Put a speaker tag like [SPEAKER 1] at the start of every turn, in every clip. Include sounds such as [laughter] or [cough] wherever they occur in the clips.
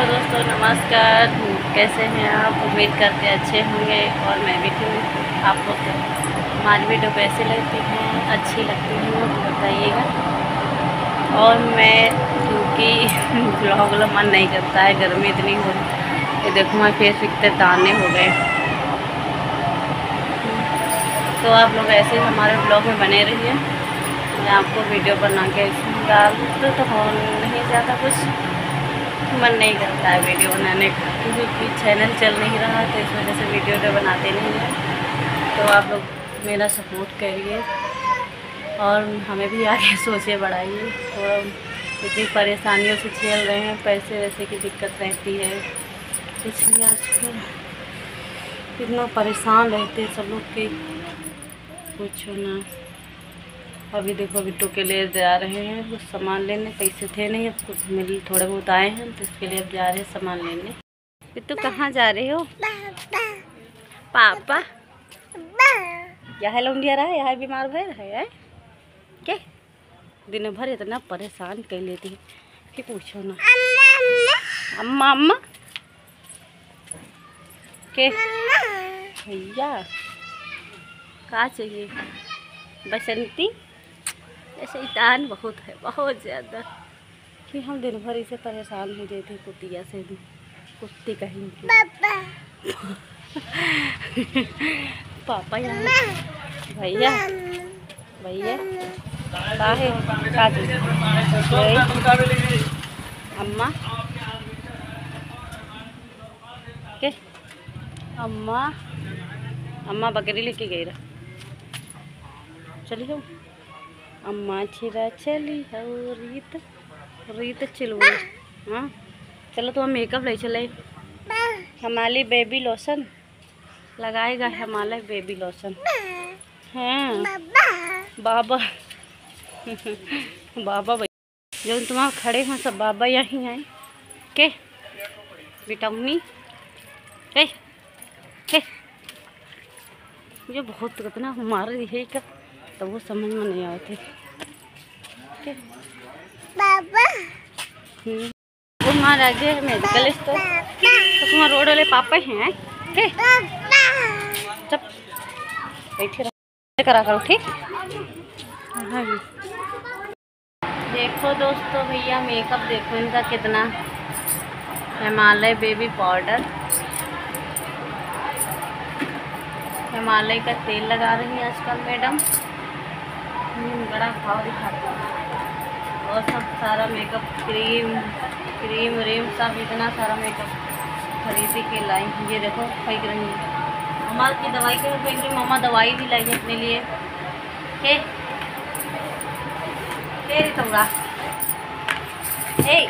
[SPEAKER 1] Hello दोस्तों, नमस्कार। कैसे हैं आप? उम्मीद करते अच्छे होंगे और मैं भी ठीक आपको हमारी वीडियो कैसे लगती हैं, अच्छी लगती हैं तो बताइएगा। और मैं क्योंकि ब्लॉग वाला मन नहीं करता है, गर्मी इतनी हो ये देखो मैं फेस इतने दाने हो गए। तो आप लोग ऐसे ही हमारे ब्लॉग में बने रहिए। मैं आपको वीडियो बना के डाल तो हो नहीं ज़्यादा कुछ। मन नहीं करता है वीडियो बनाने का। क्योंकि चैनल चल नहीं रहा तो इस वजह से वीडियो तो बनाते नहीं हैं। तो आप लोग मेरा सपोर्ट करिए और हमें भी आगे [laughs] सोचे बढ़ाइए। और इतनी परेशानियों से झेल रहे हैं, पैसे वैसे की दिक्कत रहती है। इसलिए आजकल इतना परेशान रहते हैं सब लोग के कुछ ना। अभी देखो बिट्टू के लिए जा रहे हैं। कुछ सामान लेने, पैसे थे नहीं, अब कुछ मिल, थोड़े बहुत आए हैं तो इसके लिए अब जा रहे हैं सामान लेने। बिट्टू कहाँ जा रहे हो? पापा। यहाँ लौंडिया रहा है यहाँ बीमार भर रहा है क्या? दिन भर इतना परेशान कर लेती है। कि पूछो ना। अम्मा अम्मा। के? भैया, कहा चाहिए बसंती? शैतान बहुत है बहुत ज़्यादा। कि हम दिन भर इसे परेशान हो गए थे कुतिया से भी। कुत्ती कहीं की पापा। यहाँ। भैया। भैया। अम्मा। के? अम्मा। अम्मा बकरी लेके गई रहा। चलिए अम्मा छिरा चली हो रीत रीत चलो। हाँ चलो तो हम मेकअप ले चले। हमारी बेबी लोशन लगाएगा हमारा बेबी लोशन हाँ। बाबा। बाबा। जो तुम्हारे खड़े हैं सब बाबा यहीं आए के? विटामिनी के? के? मुझे बहुत कितना हमारे है का तो वो समझ में नहीं आते। बाबा। महाराजे है मेडिकल स्टोर तो तुम्हारा रोड वाले पापा हैं ठीक? बैठे रहो। करा करो ठीक? हाँ देखो दोस्तों भैया मेकअप देखो इनका कितना। हिमालय बेबी पाउडर हिमालय का तेल लगा रही है आजकल मैडम। बड़ा भाव दिखाता और सब सारा मेकअप क्रीम क्रीम व्रीम सब इतना सारा मेकअप खरीदी के लाई ये देखो फेंक रही है मम्मा की दवाई के फेंक रही मम्मा दवाई भी लाई है अपने लिए। के तेरी तोड़ा ए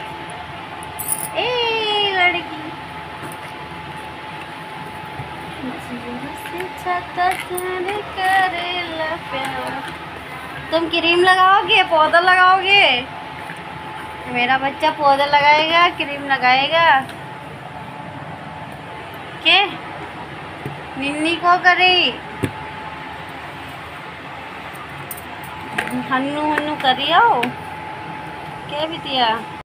[SPEAKER 1] ए लड़की। करे तुम क्रीम लगाओगे? पौधा लगाओगे? मेरा बच्चा पौधा लगाएगा क्रीम लगाएगा। के? निन्नी को करे। हन्नू हन्नू करी आओ क्या बिटिया?